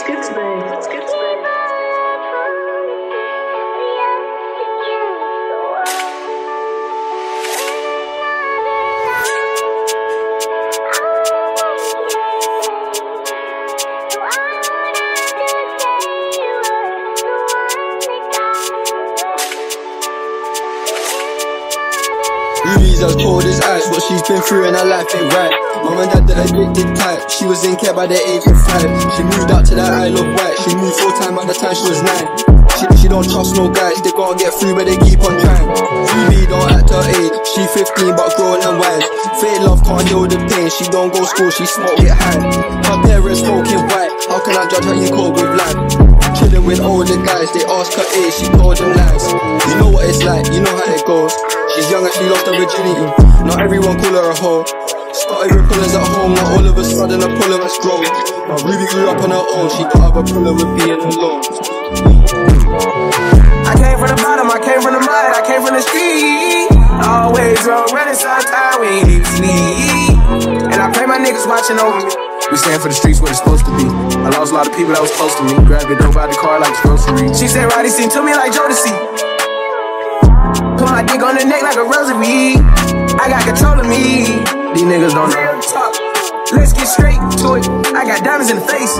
Skipsberg Ruby's as cold as ice, what she's been through in her life ain't right. Mom and dad, the addicted type, she was in care by the age of five. She moved out to that Isle of Wight, she moved full time by the time she was nine. She, she don't trust no guys, they can't get through but they keep on trying. Ruby don't act her age, she 15 but grown and wise. Fake love can't heal the pain, she don't go school, she smoke get high. Her parents smoking white, how can I judge how you cope with life? Chilling with older guys, they ask her age, she told them lies. You know what it's like, you know how it goes. She's young and she lost her virginity. Not everyone call her a hoe. Started with pullers at home, now all of a sudden a puller has grown. Now Ruby grew up on her own, she got have a puller with being alone. I came from the bottom, I came from the mud, I came from the street. Always on renaissance time, we ain't even sleep. And I pray my niggas watching over me. We stand for the streets where it's supposed to be. I lost a lot of people that was close to me. Grabbed it dope out the car like it's grocery. She said, Roddy seemed to me like Jodeci. Put my dick on the neck like a rosary. I got control of me. These niggas don't know talk. Let's get straight to it. I got diamonds in the face.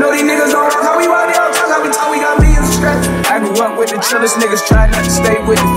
No, these niggas don't know how we they don't talk how we talk. We got millions of stress. I grew up with the chillest niggas, try not to stay with the